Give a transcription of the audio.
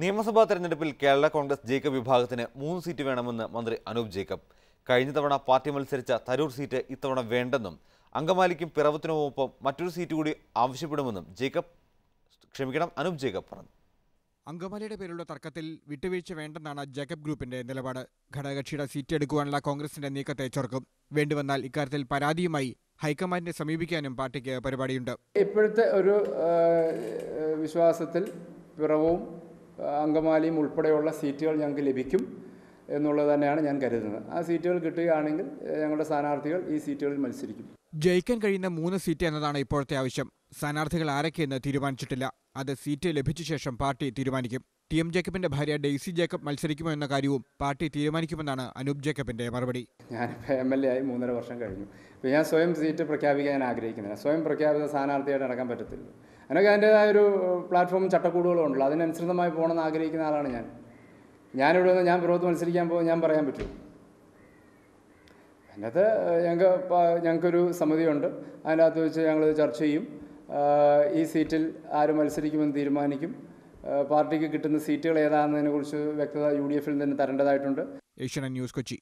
നിയമസഭാ തെരഞ്ഞെടുപ്പിൽ കേരള കോൺഗ്രസ് ജേക്കബ് വിഭാഗത്തിന് മൂന്ന് സീറ്റ് വേണമെന്ന് മന്ത്രി അനൂപ് ജേക്കബ്. കഴിഞ്ഞ തവണ പാർട്ടി മത്സരിച്ച തരൂർ സീറ്റ് ഇത്തവണ വേണ്ടെന്നും അങ്കമാലിക്കും പിറവത്തിനുമൊപ്പം മറ്റൊരു സീറ്റ് കൂടി ആവശ്യപ്പെടുമെന്നും ജേക്കബ് ക്ഷമിക്കണം അനൂപ് ജേക്കബ് പറഞ്ഞു. അങ്കമാലിയുടെ പേരുള്ള തർക്കത്തിൽ വിട്ടുവീഴ്ച വേണ്ടെന്നാണ് ജേക്കബ് ഗ്രൂപ്പിന്റെ നിലപാട്. ഘടകകക്ഷിയുടെ സീറ്റ് എടുക്കുവാനുള്ള കോൺഗ്രസിന്റെ നീക്കത്തെ ചെറുക്കും. വേണ്ടിവന്നാൽ ഇക്കാര്യത്തിൽ പരാതിയുമായി ഹൈക്കമാൻഡിനെ സമീപിക്കാനും പാർട്ടിക്ക് പരിപാടിയുണ്ട്. ഇപ്പോഴത്തെ ഒരു വിശ്വാസത്തിൽ പിറവും അങ്കമാലിയും ഉൾപ്പെടെയുള്ള സീറ്റുകൾ ഞങ്ങൾക്ക് ലഭിക്കും എന്നുള്ളത് തന്നെയാണ് ഞാൻ കരുതുന്നത്. ആ സീറ്റുകൾ കിട്ടുകയാണെങ്കിൽ ഞങ്ങളുടെ സ്ഥാനാർത്ഥികൾ ഈ സീറ്റുകളിൽ മത്സരിക്കും. ജയിക്കാൻ കഴിയുന്ന മൂന്ന് സീറ്റ് എന്നതാണ് ഇപ്പോഴത്തെ ആവശ്യം. സ്ഥാനാർത്ഥികൾ ആരൊക്കെയെന്ന് തീരുമാനിച്ചിട്ടില്ല. അത് സീറ്റ് ലഭിച്ച ശേഷം പാർട്ടി തീരുമാനിക്കും. ടി എം ജേക്കബിന്റെ ഭാര്യ ഡെയ്സി ജേക്കബ് മത്സരിക്കുമോ എന്ന കാര്യവും പാർട്ടി തീരുമാനിക്കുമെന്നാണ് അനൂപ് ജേക്കബിന്റെ മറുപടി. ഞാൻ എം എൽ എ ആയി മൂന്നര വർഷം കഴിഞ്ഞു. അപ്പോൾ ഞാൻ സ്വയം സീറ്റ് പ്രഖ്യാപിക്കാൻ ഞാൻ ആഗ്രഹിക്കുന്നില്ല. സ്വയം പ്രഖ്യാപിത സ്ഥാനാർത്ഥിയായിട്ട് നടക്കാൻ പറ്റത്തില്ല അതിനൊക്കെ അതിന്റെതായ ഒരു പ്ലാറ്റ്ഫോം ചട്ടക്കൂടുകളും ഉണ്ടല്ലോ. അതിനനുസൃതമായി പോകണമെന്ന് ആഗ്രഹിക്കുന്ന ആളാണ് ഞാൻ. ഞാനിവിടെ നിന്ന് ഞാൻ പുറത്ത് മത്സരിക്കാൻ പോകും ഞാൻ പറയാൻ പറ്റുമോ അതിനകത്ത് ഞങ്ങൾക്ക് ഞങ്ങൾക്കൊരു സമിതിയുണ്ട്. അതിനകത്ത് വെച്ച് ഞങ്ങൾ ചർച്ച ചെയ്യും. ഈ സീറ്റിൽ ആര് മത്സരിക്കുമെന്ന് തീരുമാനിക്കും. പാർട്ടിക്ക് കിട്ടുന്ന സീറ്റുകൾ ഏതാണെന്നതിനെക്കുറിച്ച് വ്യക്തത യു ഡി എഫിൽ തന്നെ തരേണ്ടതായിട്ടുണ്ട്. ഏഷ്യാനെറ്റ് ന്യൂസ് കൊച്ചി.